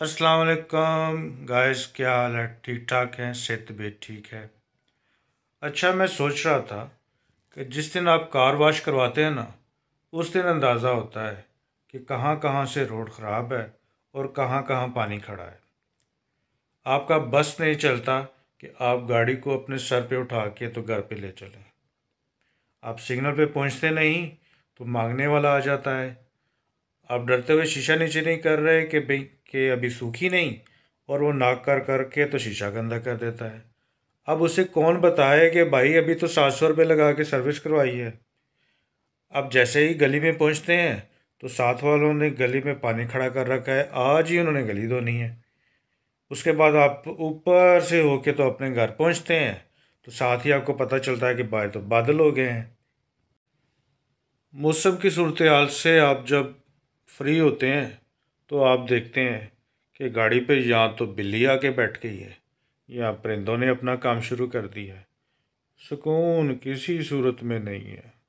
अस्सलाम वालेकुम गाइस, क्या हाल है? ठीक ठाक हैं? सेहत भी ठीक है। अच्छा मैं सोच रहा था कि जिस दिन आप कार वॉश करवाते हैं ना, उस दिन अंदाज़ा होता है कि कहाँ कहाँ से रोड ख़राब है और कहाँ कहाँ पानी खड़ा है। आपका बस नहीं चलता कि आप गाड़ी को अपने सर पे उठा के तो घर पे ले चलें। आप सिग्नल पे पहुँचते नहीं तो मांगने वाला आ जाता है। आप डरते हुए शीशा नीचे नहीं कर रहे कि भाई, कि अभी सूखी नहीं? और वो नाक कर कर के तो शीशा गंदा कर देता है। अब उसे कौन बताए कि भाई, अभी तो सात सौ रुपये लगा के सर्विस करवाई है? अब जैसे ही गली में पहुँचते हैं तो साथ वालों ने गली में पानी खड़ा कर रखा है। आज ही उन्होंने गली धोनी है। उसके बाद आप ऊपर से होके तो अपने घर पहुँचते हैं। तो साथ ही आपको पता चलता है कि बाहर तो बादल हो गए हैं। मौसम की सूरत हाल से आप जब फ्री होते हैं तो आप देखते हैं कि गाड़ी पे या तो बिल्ली आके बैठ गई है, या परिंदों ने अपना काम शुरू कर दिया है। सुकून किसी सूरत में नहीं है।